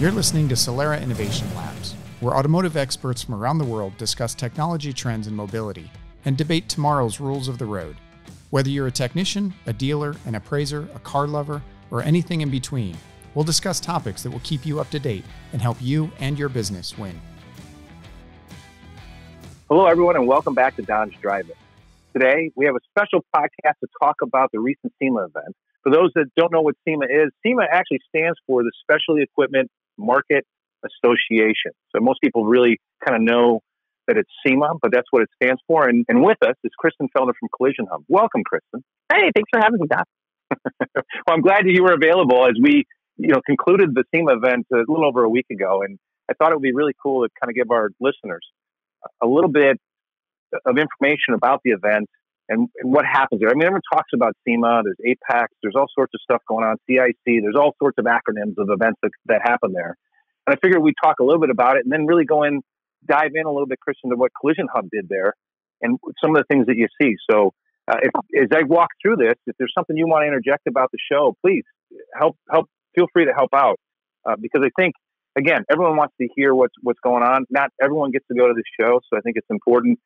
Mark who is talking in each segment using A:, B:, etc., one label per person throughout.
A: You're listening to Solera Innovation Labs, where automotive experts from around the world discuss technology trends in mobility and debate tomorrow's rules of the road. Whether you're a technician, a dealer, an appraiser, a car lover, or anything in between, we'll discuss topics that will keep you up to date and help you and your business win.
B: Hello, everyone, and welcome back to Dodge Drive. Today, we have a special podcast to talk about the recent SEMA event. For those that don't know what SEMA is, SEMA actually stands for the Specialty Equipment Market Association. So most people really kind of know that it's SEMA, but that's what it stands for. And, and with us is Kristen Felder from Collision Hub. Welcome, Kristen.
C: Hey, thanks for having me, Doc.
B: well, I'm glad that you were available as we, you know, concluded the SEMA event a little over a week ago, and I thought it would be really cool to kind of give our listeners a little bit of information about the event and, and, what happens there. I mean, everyone talks about SEMA, there's AAPEX, there's all sorts of stuff going on, CIC, there's all sorts of acronyms of events that, that happen there. And I figured we'd talk a little bit about it and then really go in, dive in a little bit, Kristen, to what Collision Hub did there and some of the things that you see. So, uh, if, as I walk through this, if there's something you want to interject about the show, please help, help, feel free to help out. Uh, because I think, again, everyone wants to hear what's, what's going on. Not everyone gets to go to the show. So I think it's important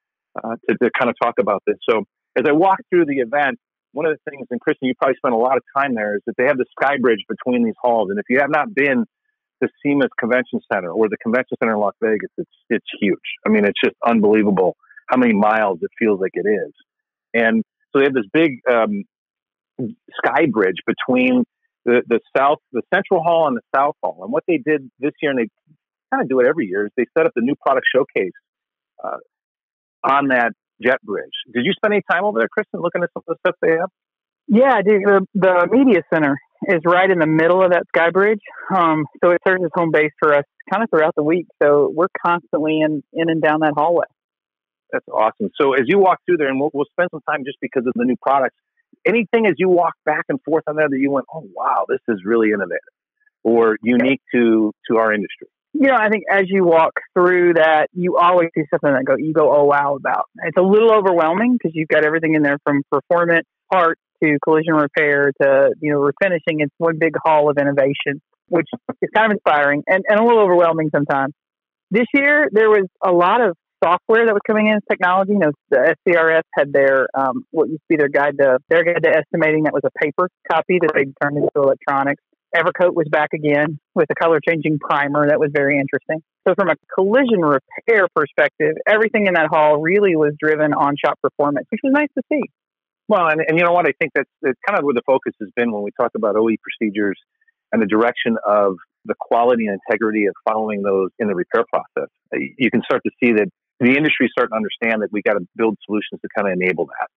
B: uh, to, to kind of talk about this. So, as I walk through the event, one of the things, and Kristen, you probably spent a lot of time there, is that they have the sky bridge between these halls. And if you have not been to SEMA's Convention Center or the Convention Center in Las Vegas, it's it's huge. I mean, it's just unbelievable how many miles it feels like it is. And so they have this big um, sky bridge between the, the south, the central hall and the south hall. And what they did this year, and they kind of do it every year, is they set up the new product showcase uh, on that jet bridge. Did you spend any time over there, Kristen, looking at some of the stuff they have?
C: Yeah, dude. The, the media center is right in the middle of that sky bridge, um, so it serves as home base for us kind of throughout the week. So we're constantly in in and down that hallway.
B: That's awesome. So as you walk through there, and we'll, we'll spend some time just because of the new products. Anything as you walk back and forth on there that you went, oh wow, this is really innovative or unique to to our industry
C: you know, I think as you walk through that, you always see something that go you go oh wow about. It's a little overwhelming because you've got everything in there from performance parts to collision repair to you know refinishing. It's one big hall of innovation, which is kind of inspiring and, and a little overwhelming sometimes. This year there was a lot of software that was coming in as technology. You know, the SCRS had their um, what used to be their guide to their guide to estimating that was a paper copy that they turned into electronics. Evercoat was back again with a color changing primer that was very interesting. So, from a collision repair perspective, everything in that hall really was driven on shop performance, which was nice to see.
B: Well, and, and you know what? I think that's, that's kind of where the focus has been when we talk about OE procedures and the direction of the quality and integrity of following those in the repair process. Uh, you can start to see that the industry is starting to understand that we got to build solutions to kind of enable that,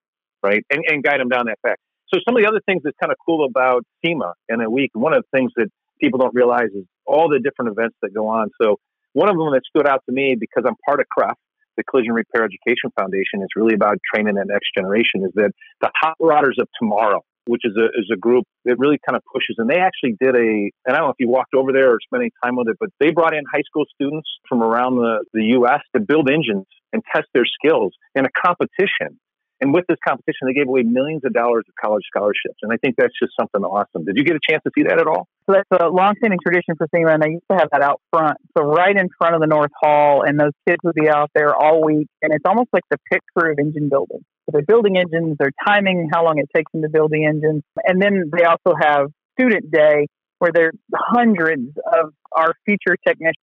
B: right? And, and guide them down that path. So some of the other things that's kind of cool about SEMA in a week, one of the things that people don't realize is all the different events that go on. So one of them that stood out to me because I'm part of CREF, the Collision Repair Education Foundation, is really about training that next generation. Is that the Hot Rodders of Tomorrow, which is a is a group that really kind of pushes, and they actually did a. And I don't know if you walked over there or spent any time with it, but they brought in high school students from around the the U.S. to build engines and test their skills in a competition and with this competition, they gave away millions of dollars of college scholarships. And I think that's just something awesome. Did you get a chance to see that at all?
C: So that's a long-standing tradition for SEMA, and they used to have that out front. So right in front of the North Hall, and those kids would be out there all week. And it's almost like the pit crew of engine building. So they're building engines, they're timing how long it takes them to build the engines. And then they also have student day where there's hundreds of our future technicians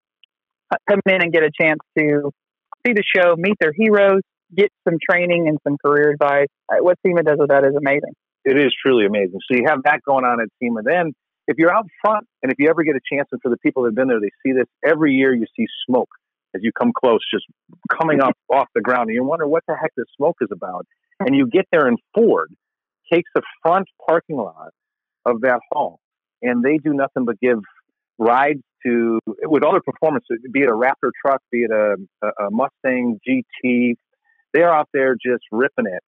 C: come in and get a chance to see the show, meet their heroes, get some training and some career advice. Uh, what SEMA does with that is amazing.
B: It is truly amazing. So you have that going on at SEMA. Then, if you're out front and if you ever get a chance, and for the people that have been there, they see this every year. You see smoke as you come close, just coming up off the ground, and you wonder what the heck this smoke is about. And you get there, and Ford takes the front parking lot of that hall, and they do nothing but give rides to with all their performance, be it a Raptor truck, be it a, a Mustang GT, they're out there just ripping it,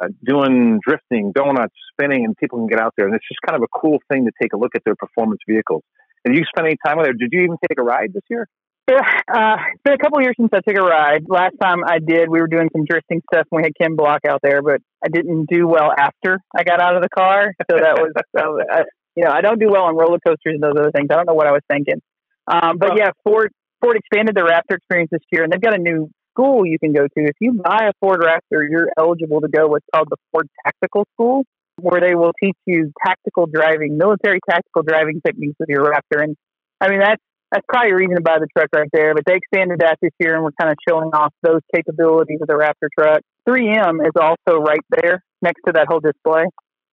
B: uh, doing drifting, donuts, spinning, and people can get out there. And it's just kind of a cool thing to take a look at their performance vehicles. Did you spend any time with there? Did you even take a ride this year?
C: Yeah, uh, it's been a couple years since I took a ride. Last time I did, we were doing some drifting stuff and we had Ken Block out there, but I didn't do well after I got out of the car. So that was, so, I, you know, I don't do well on roller coasters and those other things. I don't know what I was thinking. Um, but yeah, Ford Ford expanded the Raptor experience this year, and they've got a new school you can go to. If you buy a Ford Raptor, you're eligible to go what's called the Ford Tactical School, where they will teach you tactical driving, military tactical driving techniques with your Raptor. And I mean, that's that's probably a reason to buy the truck right there. But they expanded that this year, and we're kind of showing off those capabilities of the Raptor truck. 3M is also right there next to that whole display.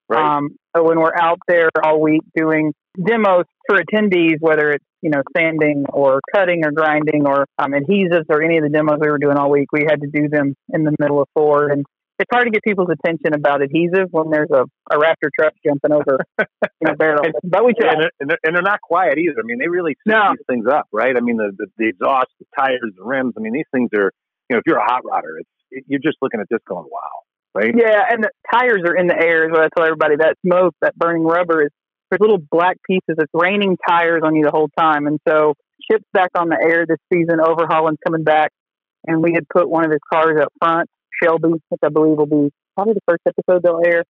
B: Right.
C: Um, so when we're out there all week doing demos for attendees, whether it's you know sanding or cutting or grinding or um, adhesives or any of the demos we were doing all week, we had to do them in the middle of Ford, and it's hard to get people's attention about adhesive when there's a, a Raptor truck jumping over you know, barrel. But we
B: Yeah, and, they're, and, they're, and they're not quiet either. I mean, they really set
C: No.
B: these things up, right? I mean, the, the the exhaust, the tires, the rims. I mean, these things are. You know, if you're a hot rodder, it's it, you're just looking at this going, wow, right?
C: Yeah, and the tires are in the air. Is what I tell everybody. That smoke, that burning rubber is there's little black pieces. It's raining tires on you the whole time, and so Chip's back on the air this season. Overhaulin's coming back, and we had put one of his cars up front, Shelby, which I believe will be probably the first episode they'll air.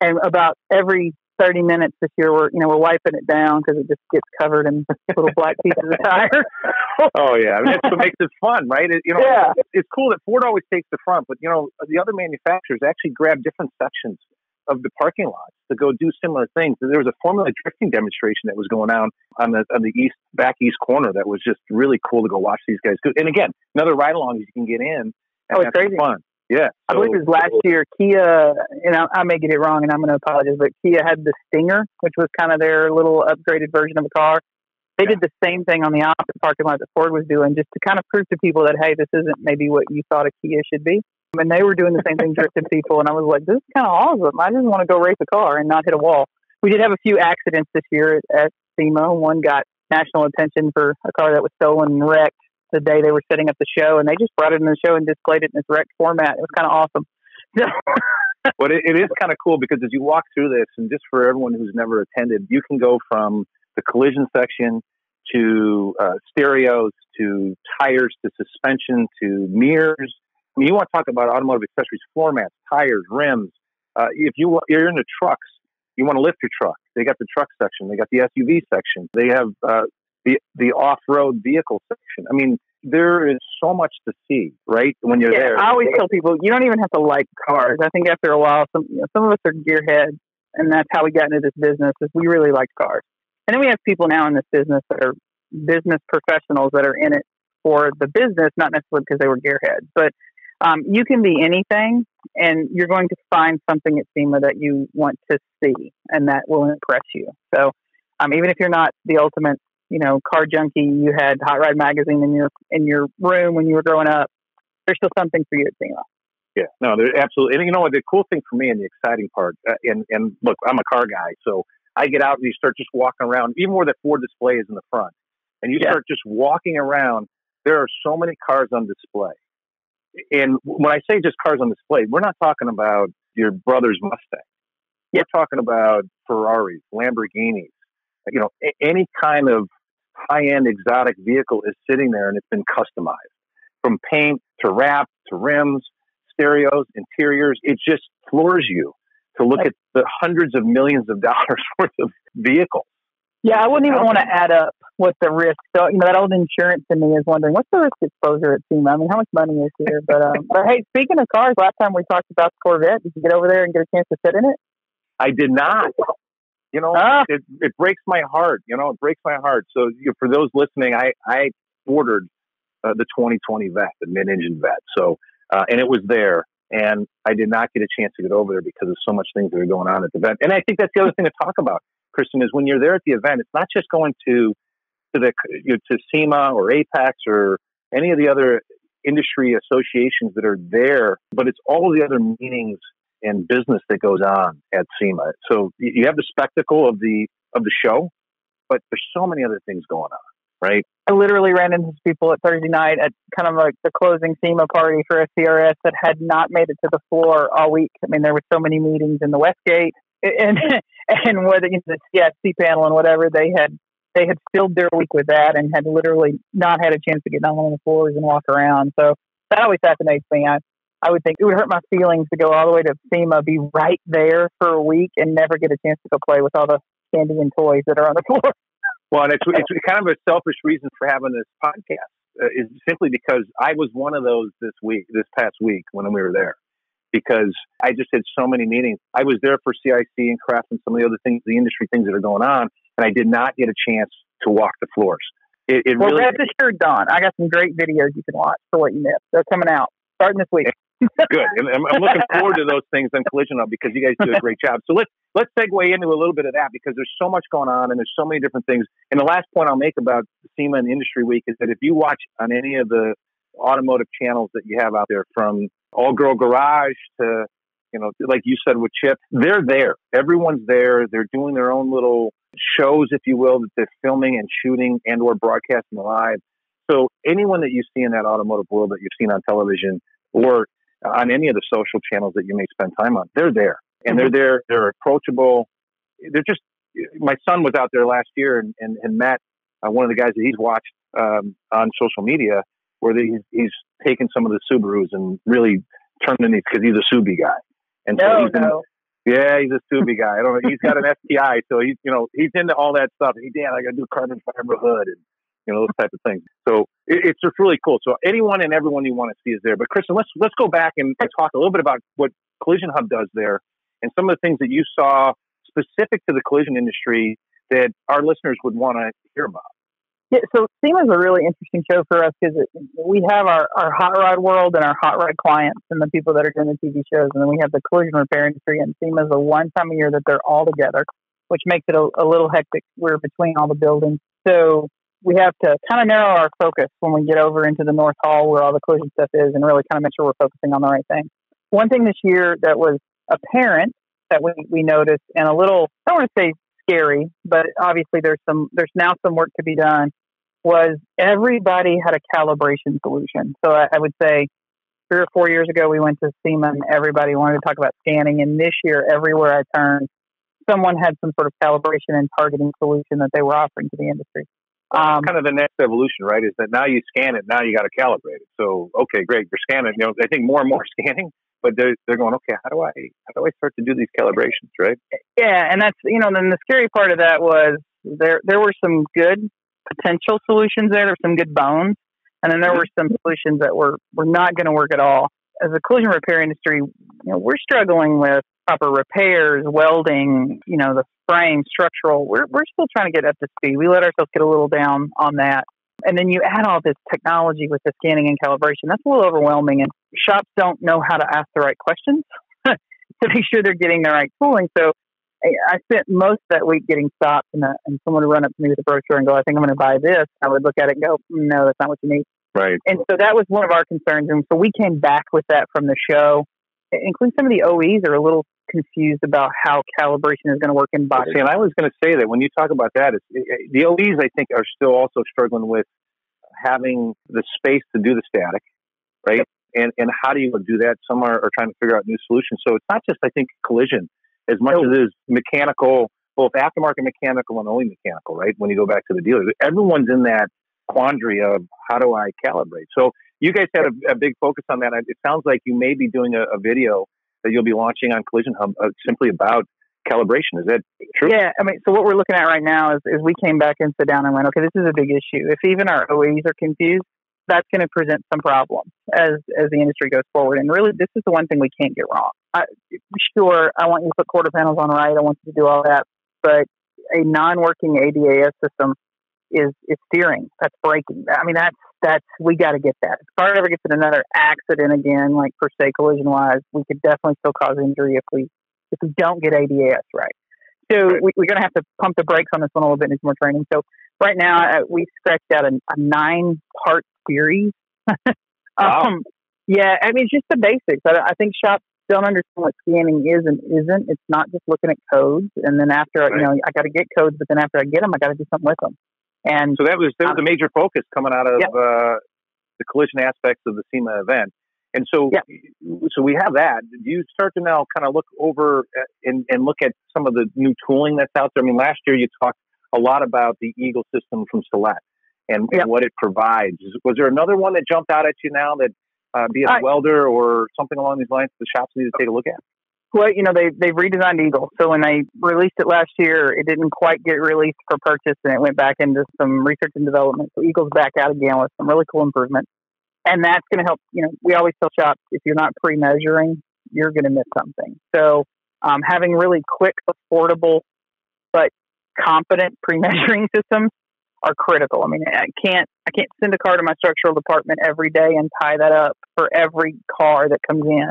C: And about every 30 minutes this year, we're you know we're wiping it down because it just gets covered in little black pieces of tire.
B: Oh yeah, I mean, that's what makes it fun, right? It, you know,
C: Yeah.
B: it's, it's cool that Ford always takes the front, but you know, the other manufacturers actually grab different sections of the parking lots to go do similar things. There was a Formula drifting demonstration that was going on on the on the east back east corner that was just really cool to go watch these guys do. And again, another ride along you can get in. And
C: Oh, it's
B: have
C: crazy.
B: Fun. Yeah,
C: I believe it was last year. Kia, and I, I may get it wrong, and I'm going to apologize, but Kia had the Stinger, which was kind of their little upgraded version of a car. They did the same thing on the opposite parking lot that Ford was doing, just to kind of prove to people that hey, this isn't maybe what you thought a Kia should be. And they were doing the same thing, drifting people, and I was like, this is kind of awesome. I just want to go race a car and not hit a wall. We did have a few accidents this year at, at SEMA. One got national attention for a car that was stolen and wrecked the day they were setting up the show, and they just brought it in the show and displayed it in its wrecked format. It was kind of awesome. So,
B: But it, it is kind of cool because as you walk through this, and just for everyone who's never attended, you can go from the collision section to uh, stereos to tires to suspension to mirrors. I mean, you want to talk about automotive accessories, floor mats, tires, rims. Uh, if you you're into trucks, you want to lift your truck. They got the truck section. They got the SUV section. They have uh, the the off road vehicle section. I mean, there is so much to see, right? When you're
C: yeah,
B: there,
C: I always tell people you don't even have to like cars. I think after a while, some you know, some of us are gearheads, and that's how we got into this business. Is we really like cars, and then we have people now in this business that are business professionals that are in it for the business, not necessarily because they were gearheads, but um, you can be anything, and you're going to find something at SEMA that you want to see, and that will impress you. So, um, even if you're not the ultimate, you know, car junkie, you had Hot Rod magazine in your in your room when you were growing up. There's still something for you at SEMA.
B: Yeah, no, they're absolutely. And you know what? The cool thing for me and the exciting part, uh, and and look, I'm a car guy, so I get out and you start just walking around, even where the Ford display is in the front, and you
C: Yeah.
B: start just walking around. There are so many cars on display, and when I say just cars on display, we're not talking about your brother's Mustang. We're talking about Ferraris, Lamborghinis. You know, a- any kind of high-end exotic vehicle is sitting there, and it's been customized from paint to wrap to rims stereos, interiors. It just floors you to look at the hundreds of millions of dollars worth of vehicles.
C: Yeah, I wouldn't even want to add up what the risk. So you know, that old insurance in me is wondering what's the risk exposure at SEMA. I mean, how much money is here? But um, but hey, speaking of cars, last time we talked about the Corvette. Did you get over there and get a chance to sit in it?
B: I did not. You know,
C: Ah.
B: it, it breaks my heart. You know, it breaks my heart. So you for those listening, I I ordered uh, the 2020 Vet, the mid-engine Vet. So uh, and it was there, and I did not get a chance to get over there because of so much things that are going on at the event. And I think that's the other thing to talk about, Kristen, is when you're there at the event, it's not just going to to the you know, to SEMA or AAPEX or any of the other industry associations that are there, but it's all the other meetings and business that goes on at SEMA. So you have the spectacle of the of the show, but there's so many other things going on, right?
C: I literally ran into people at Thursday night at kind of like the closing SEMA party for a CRS that had not made it to the floor all week. I mean, there were so many meetings in the Westgate and and whether you know, the CIC panel and whatever they had they had filled their week with that and had literally not had a chance to get down on the floors and walk around. So that always fascinates me. I I would think it would hurt my feelings to go all the way to SEMA, be right there for a week, and never get a chance to go play with all the candy and toys that are on the floor.
B: Well, and it's, it's kind of a selfish reason for having this podcast uh, is simply because I was one of those this week, this past week when we were there, because I just had so many meetings. I was there for CIC and CREF and some of the other things, the industry things that are going on, and I did not get a chance to walk the floors.
C: It, it well, really, rest assured, Don, I got some great videos you can watch for what you missed. They're coming out starting this week.
B: Good, and I'm, I'm looking forward to those things on Collision Hub because you guys do a great job. So let's let's segue into a little bit of that because there's so much going on and there's so many different things. And the last point I'll make about SEMA and Industry Week is that if you watch on any of the automotive channels that you have out there, from All Girl Garage to you know, like you said with Chip, they're there. Everyone's there. They're doing their own little shows, if you will, that they're filming and shooting and or broadcasting live. So anyone that you see in that automotive world that you've seen on television or on any of the social channels that you may spend time on, they're there. And mm-hmm. they're there, they're approachable. They're just, my son was out there last year and, and, and met uh, one of the guys that he's watched um, on social media where he's, he's taken some of the Subarus and really turned in these because he's a Subi guy.
C: And no, so he's no.
B: Yeah, he's a Subi guy. I don't know. He's got an STI, so he's you know he's into all that stuff. He, Dad, I got to do carbon fiber hood and you know those type of things. So it, it's just really cool. So anyone and everyone you want to see is there. But Kristen, let's let's go back and, talk a little bit about what Collision Hub does there and some of the things that you saw specific to the collision industry that our listeners would want to hear about.
C: Yeah, so SEMA is a really interesting show for us because we have our, our hot rod world and our hot rod clients and the people that are doing the TV shows, and then we have the collision repair industry. And SEMA is the one time a year that they're all together, which makes it a, a little hectic. We're between all the buildings, so we have to kind of narrow our focus when we get over into the North Hall where all the collision stuff is, and really kind of make sure we're focusing on the right thing. One thing this year that was apparent that we, we noticed, and a little I don't want to say scary, but obviously there's some there's now some work to be done was everybody had a calibration solution. So I, I would say three or four years ago, we went to SEMA and everybody wanted to talk about scanning. And this year, everywhere I turned, someone had some sort of calibration and targeting solution that they were offering to the industry.
B: Um, kind of the next evolution, right? Is that now you scan it, now you got to calibrate it. So, okay, great, you're scanning. You know, I think more and more scanning, but they're they're going, okay, how do I how do I start to do these calibrations, right?
C: Yeah, and that's you know, then the scary part of that was there there were some good potential solutions there. There's some good bones, and then there were some solutions that were were not going to work at all. As a collision repair industry, you know, we're struggling with proper repairs, welding, you know, the frame, structural. We're we're still trying to get up to speed. We let ourselves get a little down on that. And then you add all this technology with the scanning and calibration. That's a little overwhelming, and shops don't know how to ask the right questions to make sure they're getting the right tooling. So I spent most of that week getting stopped, and, uh, and someone would run up to me with a brochure and go, "I think I'm going to buy this." I would look at it and go, "No, that's not what you need."
B: Right.
C: And so that was one of our concerns, and so we came back with that from the show. Including some of the OEs are a little confused about how calibration is going to work in.
B: See, and I was going to say that when you talk about that, it's, it, the OEs I think are still also struggling with having the space to do the static, right? Yep. And and how do you do that? Some are, are trying to figure out new solutions. So it's not just I think collision as much as it is mechanical, both aftermarket mechanical and only mechanical, right? When you go back to the dealers, everyone's in that quandary of how do I calibrate? So you guys had a, a big focus on that. It sounds like you may be doing a, a video that you'll be launching on Collision Hub uh, simply about calibration. Is that true?
C: Yeah. I mean, so what we're looking at right now is, is we came back and sat down and went, okay, this is a big issue. If even our OEs are confused, that's going to present some problems as as the industry goes forward. And really, this is the one thing we can't get wrong. I, sure, I want you to put quarter panels on right. I want you to do all that, but a non-working ADAS system is is steering. That's braking. I mean, that's that's we got to get that. If car ever gets in another accident again, like per se collision wise, we could definitely still cause injury if we if we don't get ADAS right. So right. we, are going to have to pump the brakes on this one a little bit. Need more training. So right now uh, we scratched out a, a nine part series.
B: wow. um,
C: yeah, I mean, it's just the basics. I, I, think shops don't understand what scanning is and isn't. It's not just looking at codes, and then after right. you know, I got to get codes, but then after I get them, I got to do something with them. And
B: so that was that was a major focus coming out of uh, the collision aspects of the SEMA event. And so, so we have that. Do you start to now kind of look over uh, and, and look at some of the new tooling that's out there? I mean, last year you talked a lot about the Eagle system from Celette and, yep. and what it provides. Was there another one that jumped out at you now that, uh, be it a welder or something along these lines, the shops need to take a look at?
C: Well, you know, they they've redesigned Eagle. So when they released it last year, it didn't quite get released for purchase, and it went back into some research and development. So Eagle's back out again with some really cool improvements, and that's going to help. You know, we always tell shops if you're not pre-measuring, you're going to miss something. So um, having really quick, affordable, but competent pre-measuring systems are critical. I mean, I can't I can't send a car to my structural department every day and tie that up for every car that comes in.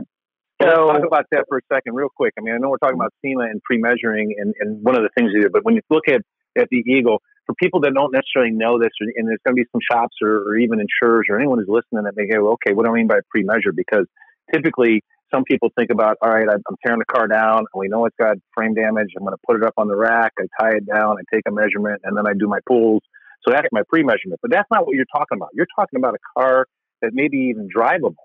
B: So talk about that for a second, real quick. I mean, I know we're talking about SEMA and pre-measuring and, and one of the things you do, but when you look at at the Eagle, for people that don't necessarily know this, and there's going to be some shops or, or even insurers or anyone who's listening that may go, okay, what do I mean by pre-measure? Because typically some people think about, all right, I'm tearing the car down, and we know it's got frame damage. I'm going to put it up on the rack. I tie it down. I take a measurement, and then I do my pulls. So that's my pre-measurement. But that's not what you're talking about. You're talking about a car that may be even drivable.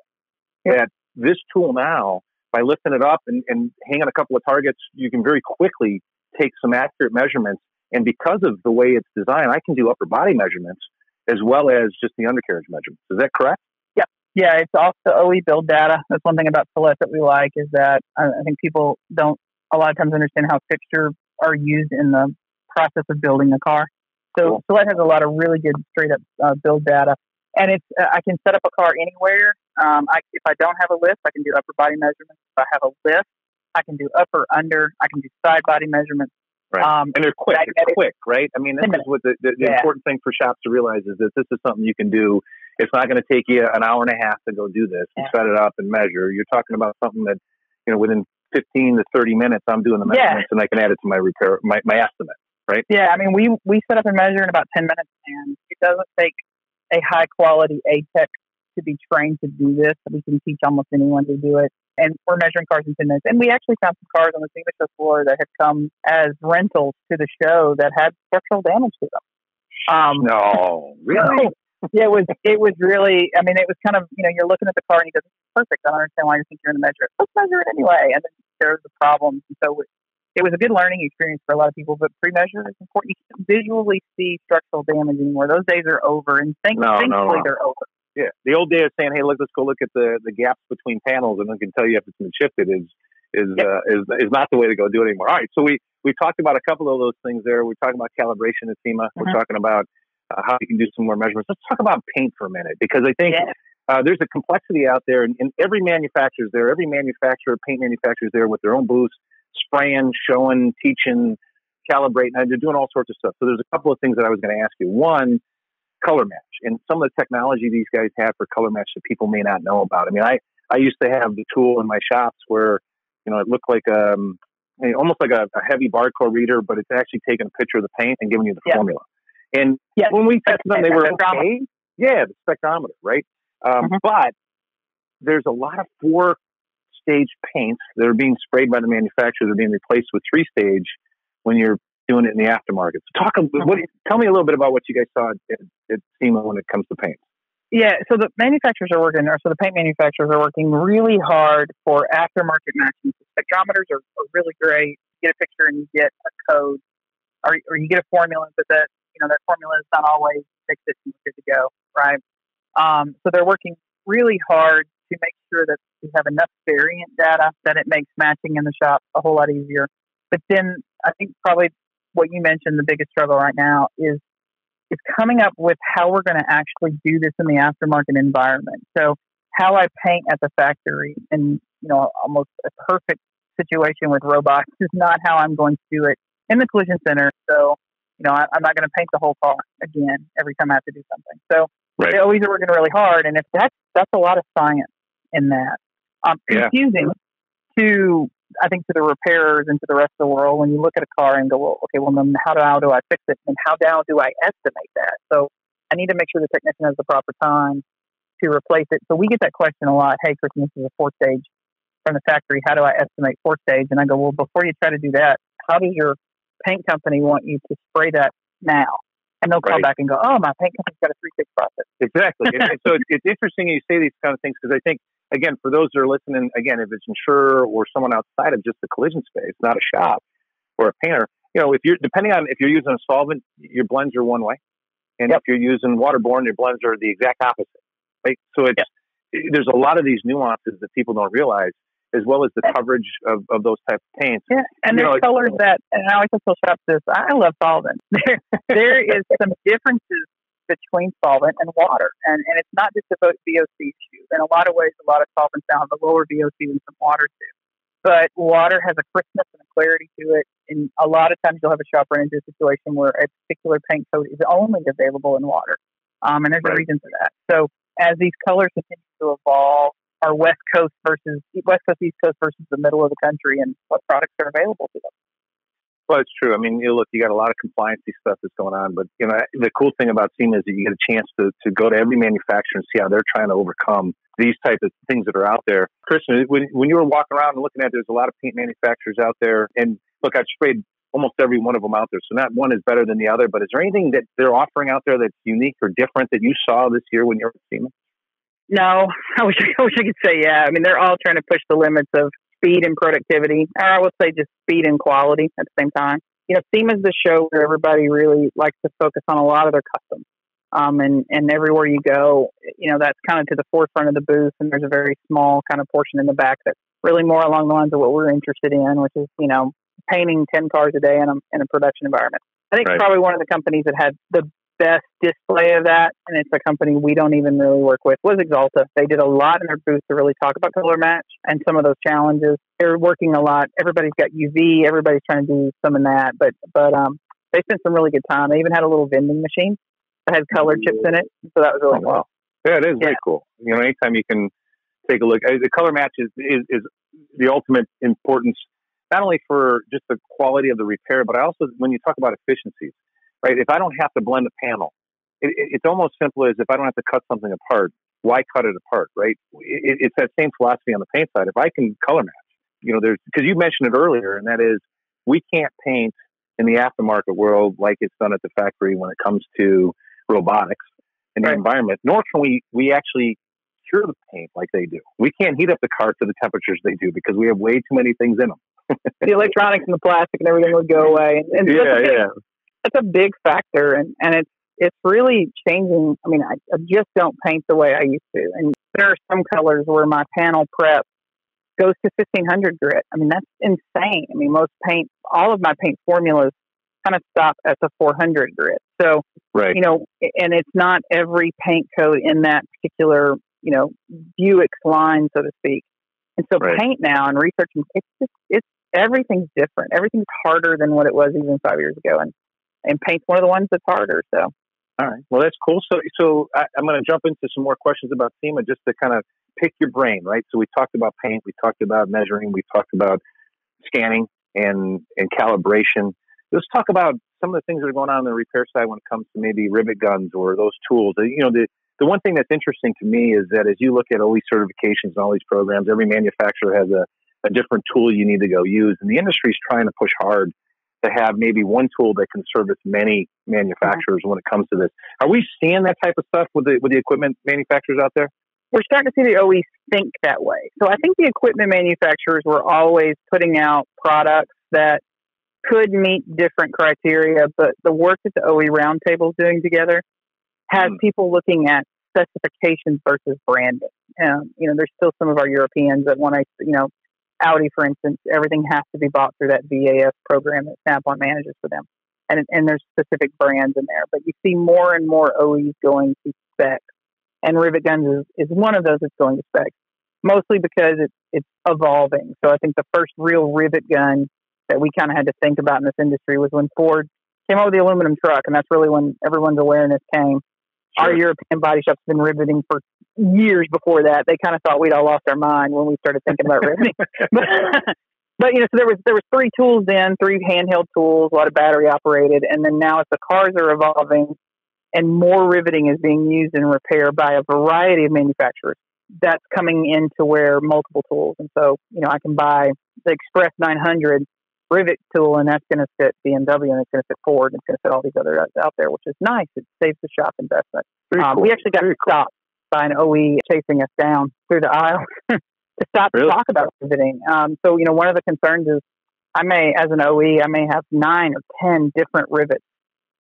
B: Yeah. That this tool now, by lifting it up and, and hanging a couple of targets, you can very quickly take some accurate measurements. And because of the way it's designed, I can do upper body measurements as well as just the undercarriage measurements. Is that correct?
C: Yeah. Yeah, it's also OE build data. That's one thing about Celette that we like is that I think people don't a lot of times understand how fixtures are used in the process of building a car. So cool. has a lot of really good straight up uh, build data, and it's uh, I can set up a car anywhere. Um, I, if I don't have a lift, I can do upper body measurements. If I have a lift, I can do upper under. I can do side body measurements.
B: Right. Um, and they're quick. It's quick, right? I mean, this is what the, the, the yeah. important thing for shops to realize is that this is something you can do. It's not going to take you an hour and a half to go do this and set it up and measure. You're talking about something that, you know, within 15 to 30 minutes, I'm doing the measurements yeah. and I can add it to my repair, my, my estimate right?
C: Yeah, I mean, we we set up and measure in about ten minutes, and it doesn't take a high quality A tech to be trained to do this. We can teach almost anyone to do it, and we're measuring cars in ten minutes. And we actually found some cars on the SEMA show floor that had come as rentals to the show that had structural damage to them.
B: Um, no, really.
C: yeah, it was. It was really. I mean, it was kind of. You know, you're looking at the car and you go, "Perfect. I don't understand why you think you're going to measure it. Let's measure it anyway." And then there's the problems. And so it was a good learning experience for a lot of people, but pre-measure is important. You can't visually see structural damage anymore. Those days are over, and thank- no, thankfully no, no. they're over.
B: Yeah, the old day of saying, "Hey, look, let's go look at the the gaps between panels, and I can tell you if it's been shifted." Is is yep. uh, is is not the way to go do it anymore. All right, so we we talked about a couple of those things there. We're talking about calibration at SEMA. Mm-hmm. We're talking about uh, how you can do some more measurements. Let's talk about paint for a minute because I think. Yeah. Uh, there's a complexity out there, and, and every manufacturer's there. Every manufacturer, paint manufacturer's there with their own booths spraying, showing, teaching, calibrating. And they're doing all sorts of stuff. So there's a couple of things that I was going to ask you. One, color match, and some of the technology these guys have for color match that people may not know about. I mean, I I used to have the tool in my shops where you know it looked like um almost like a, a heavy barcode reader, but it's actually taking a picture of the paint and giving you the yeah. formula. And yeah. when we tested them, they were okay. Yeah, the spectrometer, right? Um, mm-hmm. But there's a lot of four stage paints that are being sprayed by the manufacturers are being replaced with three stage when you're doing it in the aftermarket. So talk, what, tell me a little bit about what you guys saw at, at SEMA when it comes to paint.
C: Yeah, so the manufacturers are working, or so the paint manufacturers are working really hard for aftermarket matching. Spectrometers are, are really great. You get a picture and you get a code, or, or you get a formula, but that you know that formula is not always fix it and good to go, right? Um, so they're working really hard to make sure that we have enough variant data that it makes matching in the shop a whole lot easier. But then I think probably what you mentioned, the biggest struggle right now is is coming up with how we're going to actually do this in the aftermarket environment. So how I paint at the factory and you know almost a perfect situation with robots is not how I'm going to do it in the collision center. So you know I, am not going to paint the whole car again every time I have to do something. So right. they always are working really hard, and if that's that's a lot of science in that. Um, confusing yeah. to I think to the repairers and to the rest of the world when you look at a car and go, well, okay, well then how do, how do I fix it and how down do I estimate that? So I need to make sure the technician has the proper time to replace it. So we get that question a lot. Hey, Kristen, this is a four stage from the factory. How do I estimate four stage? And I go, well, before you try to do that, how does your paint company want you to spray that now? And they'll call right. back and go, oh, my paint company's got a three stage process.
B: Exactly. and so it's, it's interesting you say these kind of things because I think again, for those that are listening, again, if it's insurer or someone outside of just the collision space, not a shop or a painter, you know, if you're depending on if you're using a solvent, your blends are one way, and yep. if you're using waterborne, your blends are the exact opposite. Right? So it's yep. there's a lot of these nuances that people don't realize. as well as the coverage of, of those type of paints.
C: Yeah, and there's know, colors that, and I like to tell shops this. I love solvent. There, there is some differences between solvent and water, and and it's not just a VOC issue. In a lot of ways, a lot of solvents now have a lower VOC than some water too. But water has a crispness and a clarity to it, and a lot of times you'll have a shop run into a situation where a particular paint coat is only available in water, um, and there's right. a reason for that. So as these colors continue to evolve, our West Coast versus West Coast, East Coast versus the middle of the country, and what products are available to them.
B: Well, it's true. I mean, you look, you got a lot of compliancy stuff that's going on, but you know, the cool thing about SEMA is that you get a chance to, to go to every manufacturer and see how they're trying to overcome these type of things that are out there. Chris, when, when you were walking around and looking at, there's a lot of paint manufacturers out there, and look, I've sprayed almost every one of them out there. So not one is better than the other, but is there anything that they're offering out there that's unique or different that you saw this year when you were at SEMA?
C: No, I wish, I wish I could say yeah. I mean, they're all trying to push the limits of speed and productivity. Or I would say just speed and quality at the same time. You know, SEMA is the show where everybody really likes to focus on a lot of their custom. Um, and, and everywhere you go, you know, that's kind of to the forefront of the booth. And there's a very small kind of portion in the back that's really more along the lines of what we're interested in, which is, you know, painting 10 cars a day in a, in a production environment. I think right. probably one of the companies that had the best display of that, and it's a company we don't even really work with, was Axalta. They did a lot in their booth to really talk about color match and some of those challenges. They're working a lot. Everybody's got UV. Everybody's trying to do some of that, but but um, they spent some really good time. They even had a little vending machine that had color chips in it, so that was really oh,
B: wow.
C: Cool.
B: Yeah, it is yeah. very cool. You know, anytime you can take a look, the color match is, is, is the ultimate importance, not only for just the quality of the repair, but also when you talk about efficiencies right? If I don't have to blend a panel, it, it, it's almost simple as if I don't have to cut something apart, why cut it apart, right? It, it's that same philosophy on the paint side. If I can color match, you know, there's because you mentioned it earlier, and that is we can't paint in the aftermarket world like it's done at the factory when it comes to robotics in the environment. Nor can we we actually cure the paint like they do. We can't heat up the car to the temperatures they do because we have way too many things in them.
C: the electronics and the plastic and everything would go away. And,
B: yeah, yeah
C: that's a big factor, and and it's it's really changing. I mean, I, I just don't paint the way I used to, and there are some colors where my panel prep goes to 1500 grit. I mean, that's insane. I mean, most paint, all of my paint formulas kind of stop at the 400 grit. So,
B: right.
C: you know, and it's not every paint coat in that particular, you know, Buick line, so to speak. And so right. paint now and researching, it's just, it's, everything's different. Everything's harder than what it was even five years ago. And and paint's one of the ones that's harder. So.
B: All right. Well, that's cool. So, so I, am going to jump into some more questions about SEMA just to kind of pick your brain, right? So we talked about paint, we talked about measuring, we talked about scanning and and calibration. Let's talk about some of the things that are going on in the repair side when it comes to maybe rivet guns or those tools. You know, the the one thing that's interesting to me is that as you look at all these certifications and all these programs, every manufacturer has a, a different tool you need to go use, and the industry is trying to push hard to have maybe one tool that can service many manufacturers when it comes to this. Are we seeing that type of stuff with the with the equipment manufacturers out there?
C: We're starting to see the OEs think that way. So I think the equipment manufacturers were always putting out products that could meet different criteria, but the work that the OE roundtable is doing together has mm. people looking at specifications versus branding. Um, you know, there's still some of our Europeans that want to, you know, Audi, for instance, everything has to be bought through that VAS program that Snap-on manages for them. And, and there's specific brands in there. But you see more and more OEs going to spec. And Rivet Guns is, is one of those that's going to spec, mostly because it's, it's evolving. So I think the first real rivet gun that we kind of had to think about in this industry was when Ford came out with the aluminum truck. And that's really when everyone's awareness came. Sure. Our European body shops have been riveting for years before that. They kind of thought we'd all lost our mind when we started thinking about riveting. but, but you know, so there was there was three tools then, three handheld tools, a lot of battery operated, and then now as the cars are evolving and more riveting is being used in repair by a variety of manufacturers, that's coming into where multiple tools. And so, you know, I can buy the Express 900 rivet tool, and that's going to fit BMW, and it's going to fit Ford, and it's going to fit all these other out there, which is nice. It saves the shop investment. Um, cool. We actually got Very stopped. By an OE chasing us down through the aisle to stop really? to talk about riveting. Um, so, you know, one of the concerns is I may, as an OE, I may have nine or ten different rivets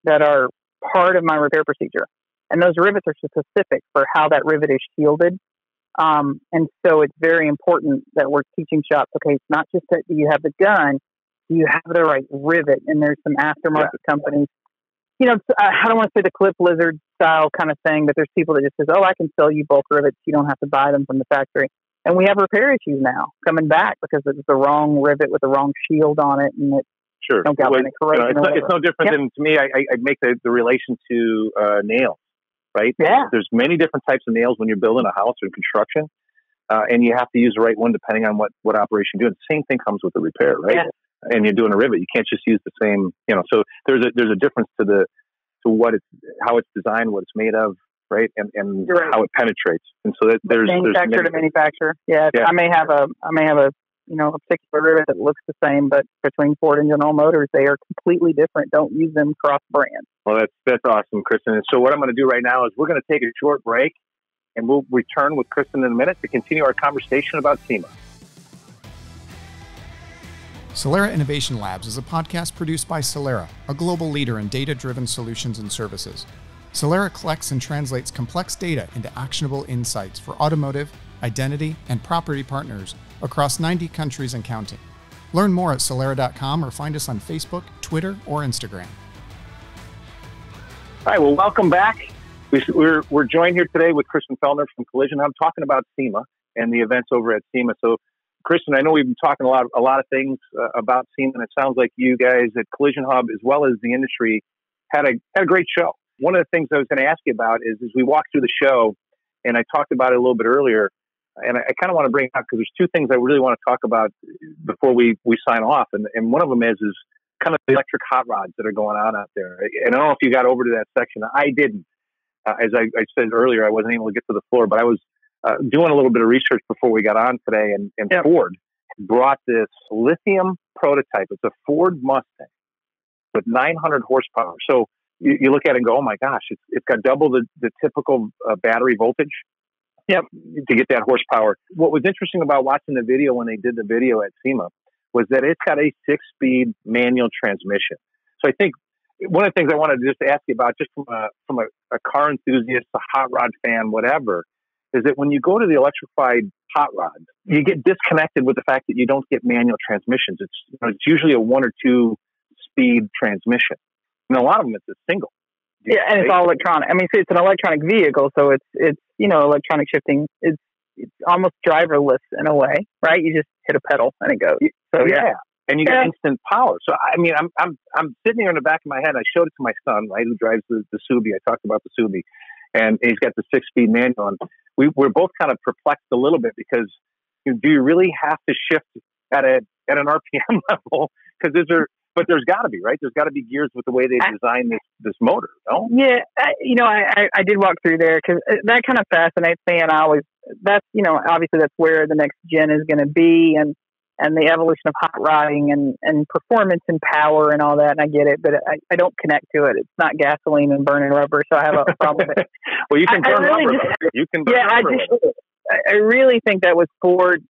C: that are part of my repair procedure, and those rivets are specific for how that rivet is shielded Um, and so it's very important that we're teaching shops. Okay, it's not just that you have the gun, do you have the right rivet? And there's some aftermarket yeah. companies. You know, I don't want to say the clip lizard style kind of thing, but there's people that just says, "Oh, I can sell you bulk rivets. You don't have to buy them from the factory." And we have repair issues now coming back because it's the wrong rivet with the wrong shield on it, and it
B: sure. No well, you know, it's, no, it's, no, different yep. than to me. I, I make the, the relation to uh, nails, right?
C: Yeah.
B: There's many different types of nails when you're building a house or construction, uh, and you have to use the right one depending on what what operation you're doing. The same thing comes with the repair, right? Yeah. And you're doing a rivet, you can't just use the same. You know, so there's a there's a difference to the to what it's how it's designed, what it's made of, right? And and right. how it penetrates. And so that there's
C: manufacturer
B: there's
C: to manufacturer. Yeah, yeah, I may have a I may have a you know a particular rivet that looks the same, but between Ford and General Motors, they are completely different. Don't use them cross brand.
B: Well, that's that's awesome, Kristen. And so what I'm going to do right now is we're going to take a short break, and we'll return with Kristen in a minute to continue our conversation about SEMA.
A: Solera Innovation Labs is a podcast produced by Solera, a global leader in data driven solutions and services. Solera collects and translates complex data into actionable insights for automotive, identity, and property partners across 90 countries and counting. Learn more at Solera.com or find us on Facebook, Twitter, or Instagram.
B: All right, well, welcome back. We're, we're joined here today with Kristen Felder from Collision I'm talking about SEMA and the events over at SEMA. So, Kristen, I know we've been talking a lot, a lot of things uh, about SEMA, and it sounds like you guys at Collision Hub, as well as the industry, had a had a great show one of the things I was going to ask you about is as we walked through the show, and I talked about it a little bit earlier, and I, I kind of want to bring up because there's two things I really want to talk about before we, we sign off, and, and one of them is is kind of the electric hot rods that are going on out there. And I don't know if you got over to that section. I didn't. Uh, as I, I, said earlier, I wasn't able to get to the floor, but I was uh, doing a little bit of research before we got on today, and, and yep. Ford brought this lithium prototype. It's a Ford Mustang with 900 horsepower. So you, you, look at it and go, oh my gosh, it's, it's got double the, the typical uh, battery voltage. Yep. To get that horsepower. What was interesting about watching the video when they did the video at SEMA was that it's got a six speed manual transmission. So I think one of the things I wanted to just ask you about, just from a, from a, a car enthusiast, a hot rod fan, whatever, is that when you go to the electrified hot rod, you get disconnected with the fact that you don't get manual transmissions. It's, you know, it's usually a one or two speed transmission. And a lot of them, it's a single.
C: Yeah, and it's all electronic. I mean, see, it's an electronic vehicle, so it's it's you know electronic shifting. It's it's almost driverless in a way, right? You just hit a pedal and it goes.
B: So yeah, yeah. and you get instant power. So I mean, I'm I'm I'm sitting here in the back of my head. I showed it to my son, right, who drives the the Subi. I talked about the Subi, and he's got the six speed manual. And we we're both kind of perplexed a little bit because do you really have to shift at a at an RPM level? Because is there but there's got to be right. There's got to be gears with the way they design this this motor. No?
C: Yeah, I, you know, I, I, I did walk through there because uh, that kind of fascinates me, and I always that's you know obviously that's where the next gen is going to be, and and the evolution of hot rodding and and performance and power and all that. And I get it, but I, I don't connect to it. It's not gasoline and burning rubber, so I have a problem with it.
B: well, you can burn really rubber. Just, you can.
C: yeah, I just I really think that was Ford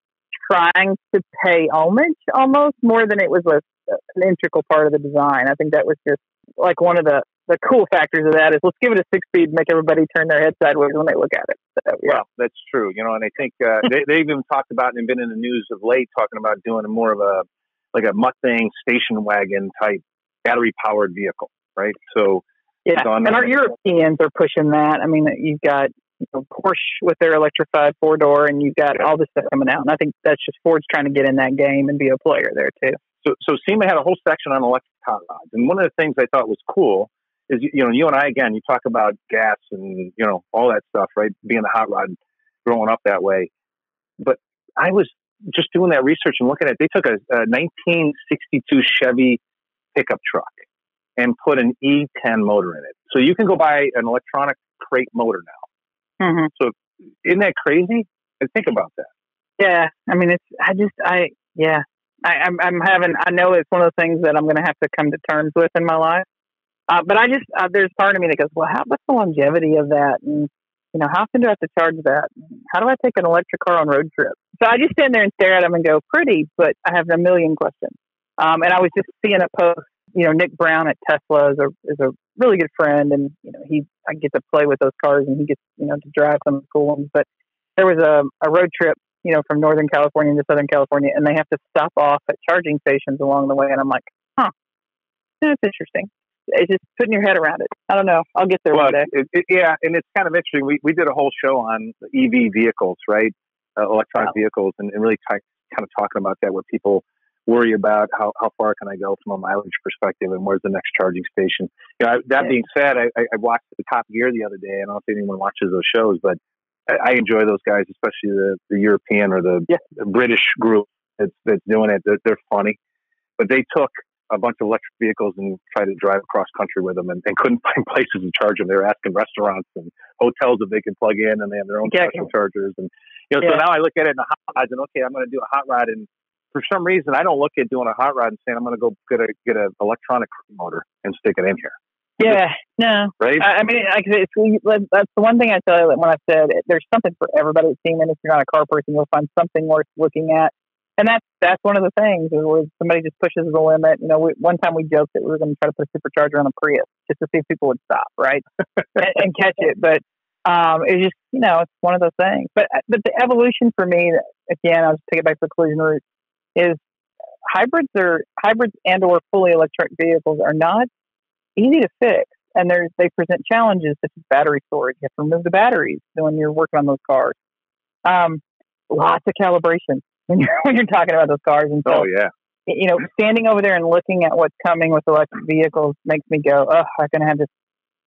C: trying to pay homage almost more than it was a an integral part of the design. I think that was just like one of the the cool factors of that is let's give it a six speed, make everybody turn their head sideways when they look at it.
B: So, yeah. Well, that's true. You know, and I think uh, they they've even talked about and been in the news of late talking about doing a more of a like a Mustang station wagon type battery powered vehicle, right? So
C: yeah, and our Europeans are pushing that. I mean, you've got you know, Porsche with their electrified four door, and you've got all this stuff coming out. And I think that's just Ford's trying to get in that game and be a player there too.
B: So, so SEMA had a whole section on electric hot rods, and one of the things I thought was cool is you know you and I again you talk about gas and you know all that stuff, right? Being a hot rod, growing up that way, but I was just doing that research and looking at. It. They took a, a 1962 Chevy pickup truck and put an E10 motor in it, so you can go buy an electronic crate motor now. Mm-hmm. So isn't that crazy? And think about that.
C: Yeah, I mean, it's I just I yeah I, I'm, I'm having. I know it's one of the things that I'm going to have to come to terms with in my life. Uh, but I just uh, there's part of me that goes, well, how, what's the longevity of that? And you know, how often do I have to charge that? How do I take an electric car on road trips? So I just stand there and stare at them and go, pretty, but I have a million questions. Um, and I was just seeing a post. You know, Nick Brown at Tesla is a is a really good friend, and you know, he I get to play with those cars, and he gets you know to drive some cool ones. But there was a, a road trip, you know, from Northern California to Southern California, and they have to stop off at charging stations along the way. And I'm like, huh, that's interesting. It's just putting your head around it. I don't know. I'll get there
B: well,
C: one day.
B: It, it, yeah, and it's kind of interesting. We we did a whole show on EV vehicles, right? Uh, electronic wow. vehicles, and, and really t- kind of talking about that, where people worry about how, how far can I go from a mileage perspective and where's the next charging station. You know, I, that yeah. being said, I, I watched the Top Gear the other day, and I don't know if anyone watches those shows, but I, I enjoy those guys, especially the, the European or the, yeah. the British group that's, that's doing it. They're, they're funny, but they took a bunch of electric vehicles and tried to drive across country with them and, and couldn't find places to charge them. They were asking restaurants and hotels if they can plug in and they have their own yeah. special chargers. And, you know, yeah. so now I look at it in a hot rod and okay, I'm going to do a hot rod and for some reason, I don't look at doing a hot rod and saying I'm going to go get a get an electronic motor and stick it in here.
C: Yeah, no,
B: right.
C: I, I mean, like, it's, that's the one thing I tell you when I said there's something for everybody at Sema. If you're not a car person, you'll find something worth looking at. And that's that's one of the things is where somebody just pushes the limit. You know, we, one time we joked that we were going to try to put a supercharger on a Prius just to see if people would stop, right, and, and catch it. But um, it's just you know, it's one of those things. But but the evolution for me, again, I'll just take it back to the collision route is hybrids are hybrids and or fully electric vehicles are not easy to fix and there's they present challenges such as battery storage. You have to remove the batteries when you're working on those cars. Um, lots of calibration when you're when you're talking about those cars. And
B: so, oh yeah,
C: you know, standing over there and looking at what's coming with electric vehicles makes me go, oh, I'm going to have this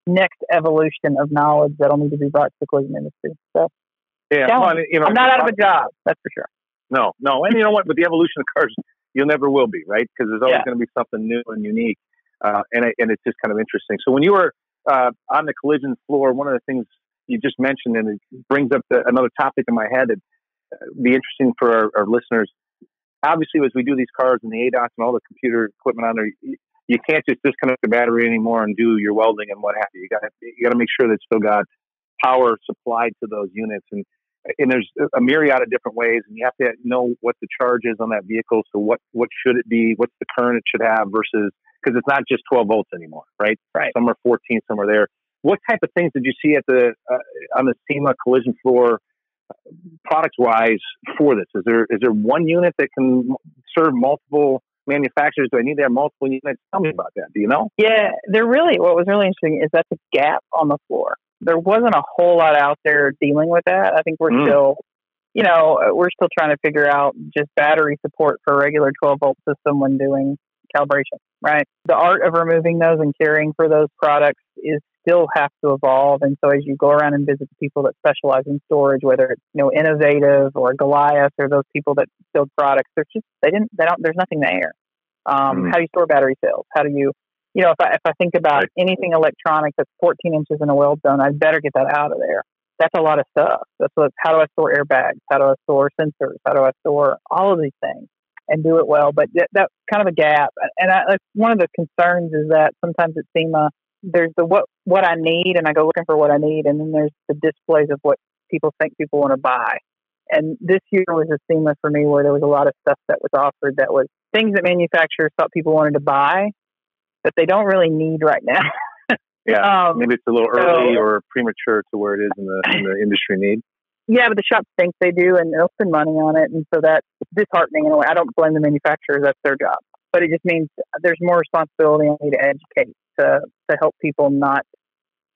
C: next evolution of knowledge that'll need to be brought to the collision industry. So,
B: yeah, well, you know,
C: I'm not out of a job. That's for sure.
B: No, no. And you know what? With the evolution of cars, you never will be, right? Because there's always yeah. going to be something new and unique. Uh, and, it, and it's just kind of interesting. So when you were uh, on the collision floor, one of the things you just mentioned, and it brings up the, another topic in my head that be interesting for our, our, listeners. Obviously, as we do these cars and the ADAS and all the computer equipment on there, you, you can't just disconnect the battery anymore and do your welding and what have you. You got you got to make sure that it's still got power supplied to those units. And and there's a myriad of different ways, and you have to know what the charge is on that vehicle. So what what should it be? What's the current it should have versus because it's not just 12 volts anymore, right?
C: Right.
B: Some are 14, some are there. What type of things did you see at the uh, on the SEMA collision floor, uh, product wise, for this? Is there is there one unit that can serve multiple manufacturers? Do I need to have multiple units? Tell me about that. Do you know?
C: Yeah, there really. What was really interesting is that the gap on the floor there wasn't a whole lot out there dealing with that. I think we're mm. still, you know, we're still trying to figure out just battery support for a regular 12 volt system when doing calibration, right? The art of removing those and caring for those products is still have to evolve. And so as you go around and visit the people that specialize in storage, whether it's, you know, innovative or Goliath or those people that build products, there's just, they didn't, they don't, there's nothing there. Um, mm. How do you store battery cells? How do you you know, if I, if I think about right. anything electronic that's 14 inches in a weld zone, I'd better get that out of there. That's a lot of stuff. That's what, how do I store airbags? How do I store sensors? How do I store all of these things and do it well? But that, that's kind of a gap. And I, one of the concerns is that sometimes at SEMA, there's the what, what I need and I go looking for what I need. And then there's the displays of what people think people want to buy. And this year was a SEMA for me where there was a lot of stuff that was offered that was things that manufacturers thought people wanted to buy that they don't really need right now.
B: yeah, um, maybe it's a little early so, or premature to where it is in the, in the industry need.
C: Yeah, but the shops think they do, and they'll spend money on it, and so that's disheartening in a way. I don't blame the manufacturers; that's their job. But it just means there's more responsibility on me to educate to to help people not.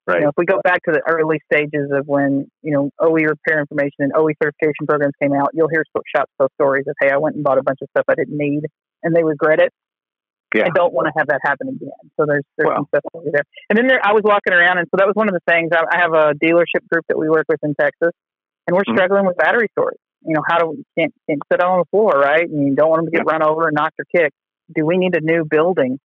C: Right. You know, if we go back to the early stages of when you know OE repair information and OE certification programs came out, you'll hear shops tell stories of, "Hey, I went and bought a bunch of stuff I didn't need," and they regret it yeah. I don't want to have that happen again. So there's there's some stuff over there. And then there, I was walking around, and so that was one of the things. I, I have a dealership group that we work with in Texas, and we're mm-hmm. struggling with battery storage. You know, how do we can't can't sit on the floor, right? And you don't want them to get yeah. run over and knocked or kicked. Do we need a new building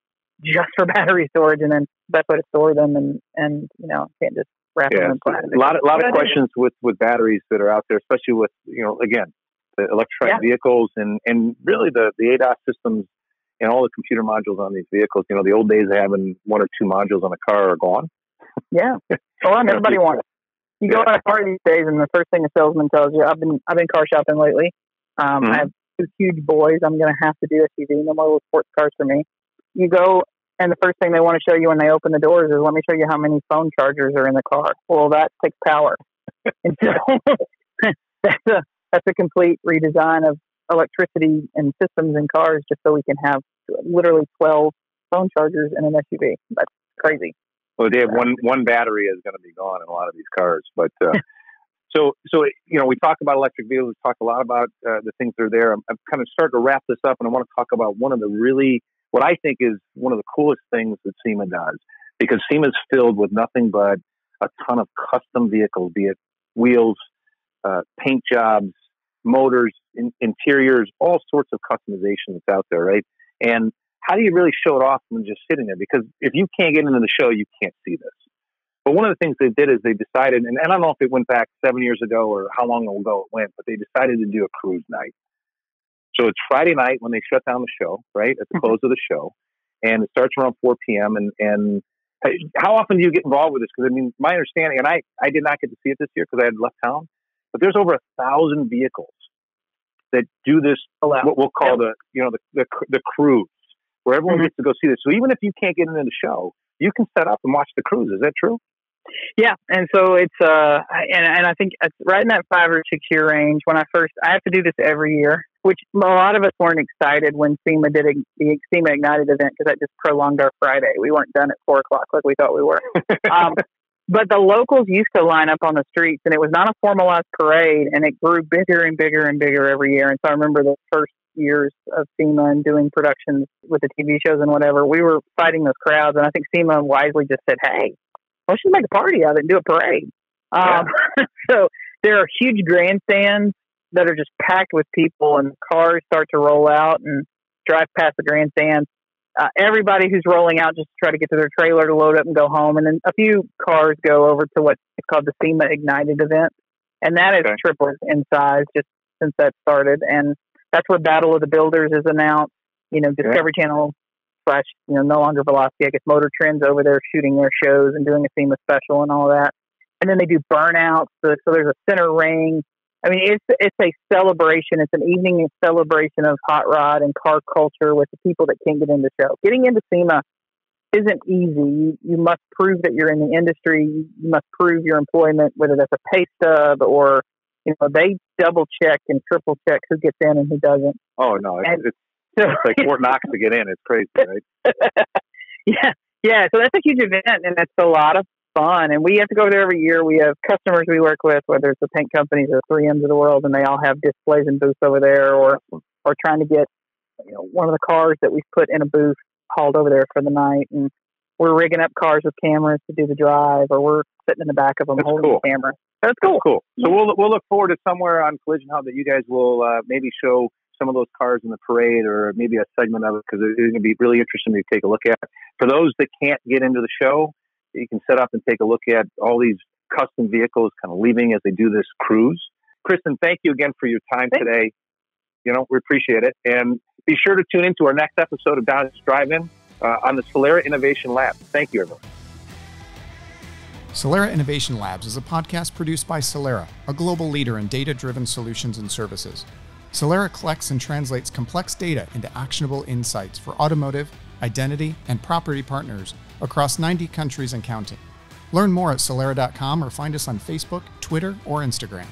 C: just for battery storage, and then best way to store them, and and you know can't just wrap yeah. them in plastic.
B: A lot of, a lot of questions with with batteries that are out there, especially with you know again the electric yeah. vehicles and and really the the ADAS systems and all the computer modules on these vehicles. You know, the old days of having one or two modules on a car are gone.
C: Yeah, on everybody wants. You go yeah. on a car these days, and the first thing a salesman tells you, "I've been I've been car shopping lately. Um, mm-hmm. I have two huge boys. I'm going to have to do SUV. No more little sports cars for me." You go, and the first thing they want to show you when they open the doors is, "Let me show you how many phone chargers are in the car." Well, that takes power. and so that's a that's a complete redesign of electricity and systems in cars just so we can have literally 12 phone chargers in an SUV. That's crazy.
B: Well, Dave, one one battery is going to be gone in a lot of these cars, but uh, so so you know we talk about electric vehicles, we talk a lot about uh, the things that are there. I'm, I'm kind of starting to wrap this up, and I want to talk about one of the really what I think is one of the coolest things that SEMA does because SEMA is filled with nothing but a ton of custom vehicles, be it wheels, uh, paint jobs, motors, in, interiors, all sorts of customization that's out there, right? And how do you really show it off from just sitting there? Because if you can't get into the show, you can't see this. But one of the things they did is they decided, and, and I don't know if it went back seven years ago or how long ago it went, but they decided to do a cruise night. So it's Friday night when they shut down the show, right at the mm-hmm. close of the show, and it starts around 4 p.m. And and how often do you get involved with this? Because I mean, my understanding, and I I did not get to see it this year because I had left town, but there's over a thousand vehicles that do this. What we'll call the you know the the, the cruise, where everyone mm-hmm. gets to go see this. So even if you can't get into the show, you can set up and watch the cruise. Is that true?
C: Yeah, and so it's uh, and and I think it's right in that five or six year range. When I first, I have to do this every year, which a lot of us weren't excited when SEMA did a, the SEMA Ignited event because that just prolonged our Friday. We weren't done at four o'clock like we thought we were. um, but the locals used to line up on the streets, and it was not a formalized parade, and it grew bigger and bigger and bigger every year. And so I remember the first years of SEMA and doing productions with the TV shows and whatever, we were fighting those crowds. And I think SEMA wisely just said, "Hey, let's just make a party out of it and do a parade." Um, so there are huge grandstands that are just packed with people, and cars start to roll out and drive past the grandstands uh, everybody who's rolling out just to try to get to their trailer to load up and go home. And then a few cars go over to what's called the SEMA Ignited event. And that okay. tripled in size just since that started. And that's where Battle of the Builders is announced. You know, Discovery yeah. Channel slash, you know, no longer Velocity. I guess Motor Trend's over there shooting their shows and doing a SEMA special and all that. And then they do burnouts. So, so there's a center ring I mean, it's it's a celebration. It's an evening celebration of hot rod and car culture with the people that can't get into the show. Getting into SEMA isn't easy. You, you must prove that you're in the industry. You must prove your employment, whether that's a pay stub or you know they double check and triple check who gets in and who doesn't.
B: Oh no, it's, it's like Fort Knox to get in. It's crazy, right?
C: yeah, yeah. So that's a huge event, and it's a lot of fun. And we have to go there every year. We have customers we work with, whether it's the paint companies or 3Ms of the world, and they all have displays and booths over there, or or trying to get you know one of the cars that we've put in a booth hauled over there for the night. And we're rigging up cars with cameras to do the drive, or we're sitting in the back of them
B: That's
C: holding
B: cool.
C: the camera. That's cool.
B: That's cool. So we'll we'll look forward to somewhere on Collision Hub that you guys will uh, maybe show some of those cars in the parade or maybe a segment of it because it's going to be really interesting to take a look at. For those that can't get into the show, you can set up and take a look at all these custom vehicles kind of leaving as they do this cruise. Kristen, thank you again for your time Thanks. today. You know, we appreciate it. And be sure to tune into our next episode of Don's Drive In uh, on the Solera Innovation Lab. Thank you, everyone.
A: Solera Innovation Labs is a podcast produced by Solera, a global leader in data driven solutions and services. Solera collects and translates complex data into actionable insights for automotive, identity, and property partners across 90 countries and counting. Learn more at Solera.com or find us on Facebook, Twitter, or Instagram.